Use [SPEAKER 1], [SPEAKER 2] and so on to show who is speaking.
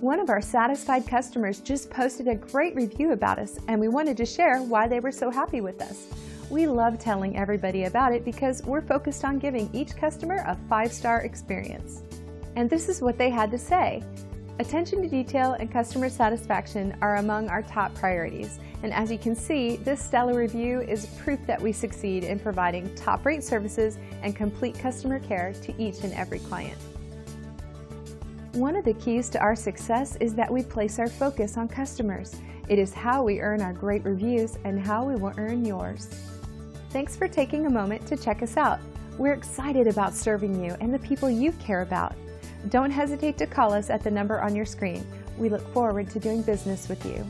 [SPEAKER 1] One of our satisfied customers just posted a great review about us, and we wanted to share why they were so happy with us. We love telling everybody about it because we're focused on giving each customer a five-star experience. And this is what they had to say. Attention to detail and customer satisfaction are among our top priorities. And as you can see, this stellar review is proof that we succeed in providing top-rate services and complete customer care to each and every client. One of the keys to our success is that we place our focus on customers. It is how we earn our great reviews and how we will earn yours. Thanks for taking a moment to check us out. We're excited about serving you and the people you care about. Don't hesitate to call us at the number on your screen. We look forward to doing business with you.